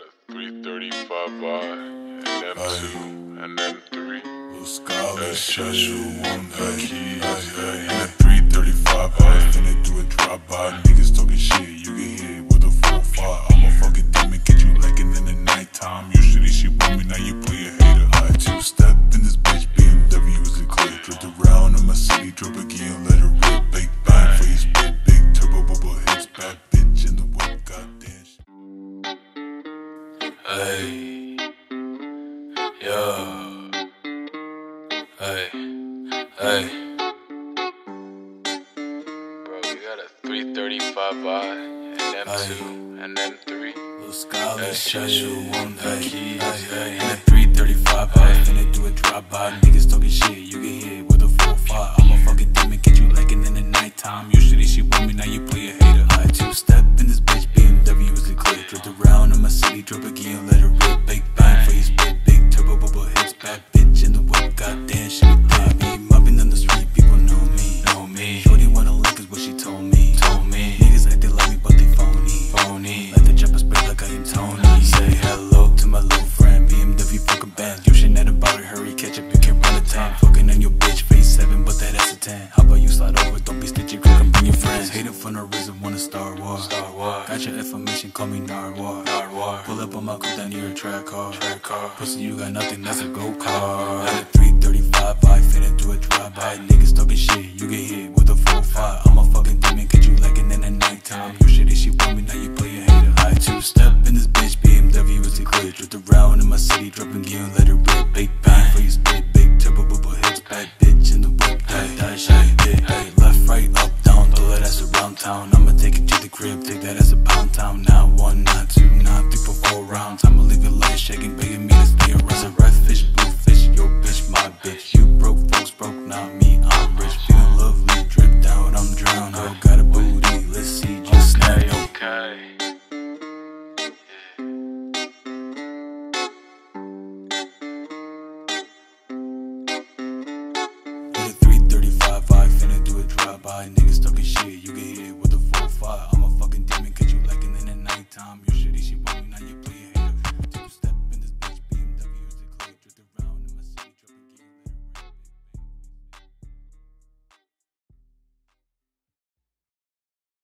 a 335 uh, and then two, and then three. Scholar special one that Hey, yeah. Hey, hey. Bro, you got a 335i, and then Aye. two, and then three. Little scholar Hey, special one that hey, keys. hey, hey. And a 335 I finna do a drop by. Niggas talking shit, you can hear it with a 4-5. I'm a fucking demon, get you legging in the nighttime. Usually she want me, now you play my city, drip again, let her rip. Big bang for his big, big turbo bubble hits. Bad bitch in the face 7, but that ass a 10. How about you slide over? Don't be stitchy, girl. Come bring your friends. Hating for no reason, wanna Star Wars. Star Wars. Got your information, call me Narwhal. Narwhal. Pull up on my coupe down near a track car. Track car. Pussy, you got nothing, that's a go car. At a 335, I finna do a drive by. Niggas talking shit, you get hit with a 4-5. I'm a fucking demon, get you legging in the nighttime. You shitty, she want me, now you play a hater. I two step in this bitch, BMW is a clear. Drift around in my city, dropping gear, let it rip. Town. I'ma take it to the crib, take that as a pound town. Now one, not two, not three, four, four rounds. I'ma leave it light, shaking, begging me to stay around. It's a red fish, blue fish, your bitch, my bitch. You broke, folks broke, not me, by. Niggas talking shit, you get hit with a 4-5. I'm a